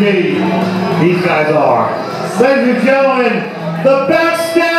me. These guys are. Ladies and gentlemen, the Backstabbers!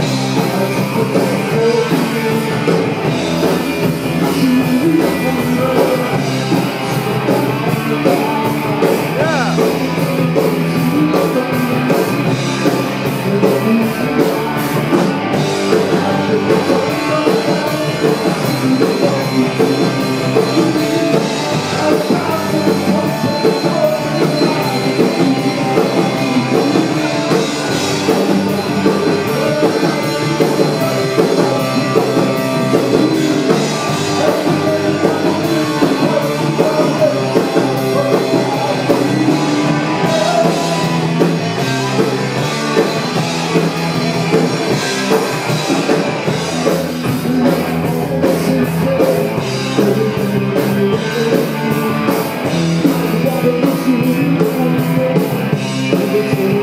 I'm gonna go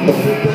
Gracias.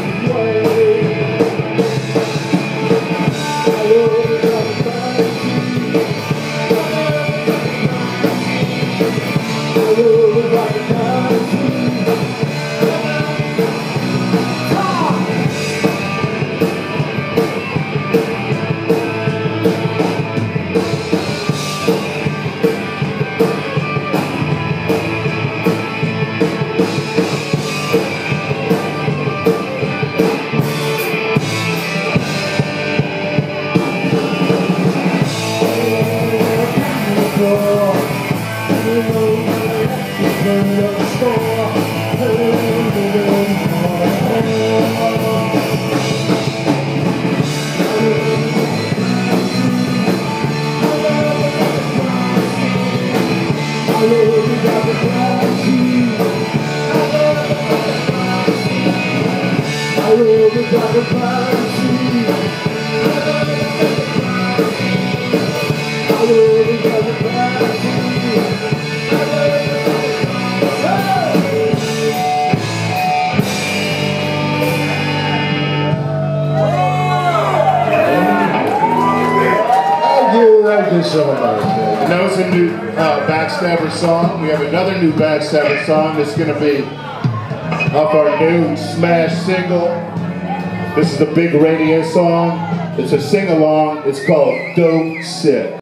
I will be talking And that was a new uh, Backstabber song. We have another new Backstabber song that's going to be off our new smash single. This is the big radio song. It's a sing along. It's called Don't Sit.